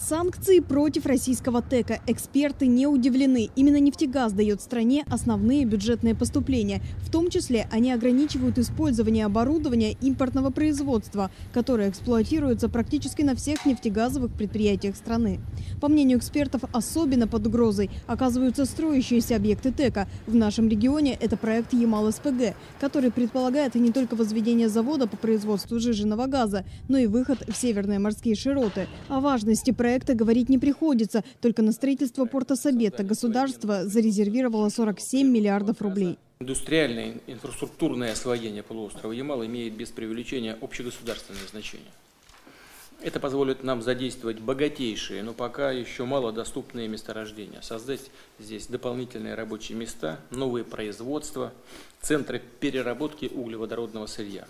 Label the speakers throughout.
Speaker 1: Санкции против российского ТЭКа. Эксперты не удивлены. Именно нефтегаз дает стране основные бюджетные поступления. В том числе они ограничивают использование оборудования импортного производства, которое эксплуатируется практически на всех нефтегазовых предприятиях страны. По мнению экспертов, особенно под угрозой оказываются строящиеся объекты ТЭКа. В нашем регионе это проект Ямал-СПГ, который предполагает не только возведение завода по производству жиженного газа, но и выход в северные морские широты. О важности проекта проекта говорить не приходится. Только на строительство порта Сабета государство зарезервировало 47 миллиардов рублей.
Speaker 2: Индустриальное инфраструктурное освоение полуострова Ямал имеет без привлечения общегосударственное значение. Это позволит нам задействовать богатейшие, но пока еще малодоступные месторождения, создать здесь дополнительные рабочие места, новые производства, центры переработки углеводородного сырья.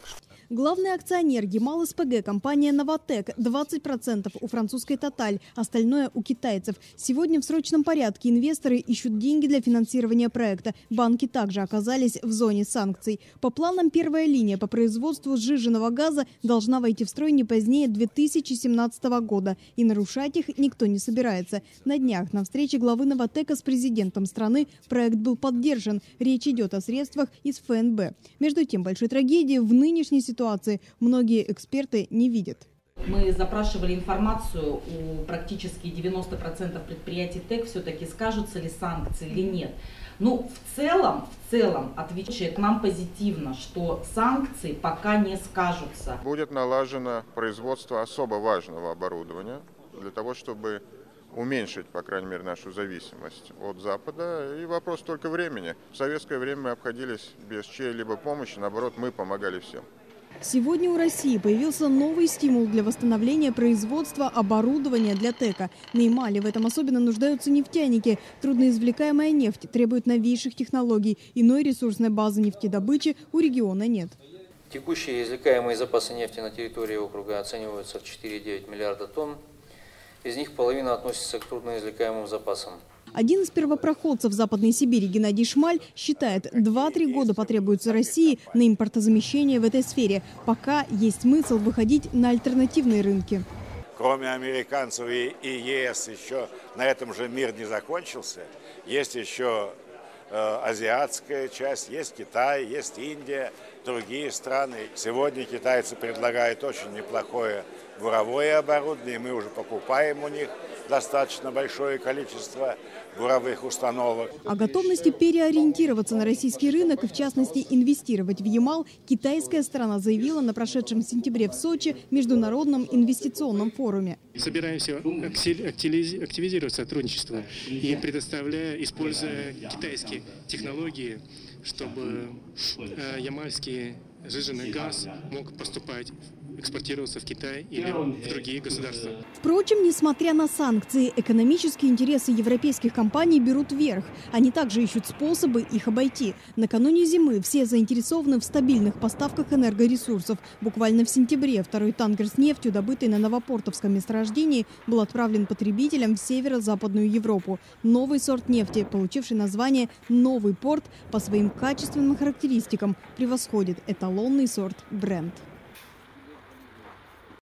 Speaker 1: Главный акционер Ямал СПГ, компания «Новотек», 20% у французской «Тоталь», остальное у китайцев. Сегодня в срочном порядке инвесторы ищут деньги для финансирования проекта. Банки также оказались в зоне санкций. По планам первая линия по производству сжиженного газа должна войти в строй не позднее 2017 года. И нарушать их никто не собирается. На днях на встрече главы «Новотека» с президентом страны проект был поддержан. Речь идет о средствах из ФНБ. Между тем, большой трагедии в нынешней ситуации ситуации многие эксперты не видят.
Speaker 3: Мы запрашивали информацию у практически 90% предприятий ТЭК, все-таки скажутся ли санкции или нет. Ну, в целом, в целом, отвечает нам позитивно, что санкции пока не скажутся.
Speaker 4: Будет налажено производство особо важного оборудования для того, чтобы уменьшить, по крайней мере, нашу зависимость от Запада. И вопрос только времени. В советское время мы обходились без чьей-либо помощи, наоборот, мы помогали всем.
Speaker 1: Сегодня у России появился новый стимул для восстановления производства оборудования для ТЭКа. На Ямале в этом особенно нуждаются нефтяники. Трудноизвлекаемая нефть требует новейших технологий. Иной ресурсной базы нефтедобычи у региона нет.
Speaker 5: Текущие извлекаемые запасы нефти на территории округа оцениваются в 4,9 миллиарда тонн. Из них половина относится к трудноизвлекаемым запасам.
Speaker 1: Один из первопроходцев Западной Сибири Геннадий Шмаль считает, 2-3 года потребуется России на импортозамещение в этой сфере, пока есть смысл выходить на альтернативные рынки.
Speaker 6: Кроме американцев и ЕС еще на этом же мир не закончился. Есть еще э, азиатская часть, есть Китай, есть Индия, другие страны. Сегодня китайцы предлагают очень неплохое буровое оборудование, мы уже покупаем у них достаточно большое количество буровых установок.
Speaker 1: О готовности переориентироваться на российский рынок и, в частности, инвестировать в Ямал китайская сторона заявила на прошедшем сентябре в Сочи Международном инвестиционном форуме.
Speaker 7: Собираемся активизировать сотрудничество и предоставляя, используя китайские технологии, чтобы э, ямальский сжиженный газ мог поступать экспортироваться в Китай или в другие государства.
Speaker 1: Впрочем, несмотря на санкции, экономические интересы европейских компаний берут вверх. Они также ищут способы их обойти. Накануне зимы все заинтересованы в стабильных поставках энергоресурсов. Буквально в сентябре второй танкер с нефтью, добытый на Новопортовском месторождении, был отправлен потребителям в северо-западную Европу. Новый сорт нефти, получивший название «Новый порт», по своим качественным характеристикам превосходит эталонный сорт «Бренд».